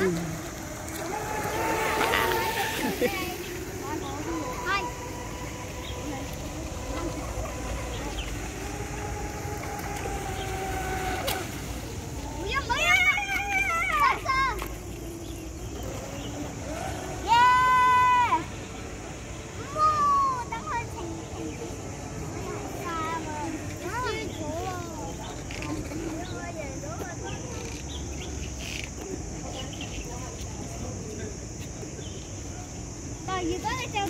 Mm. 家你就。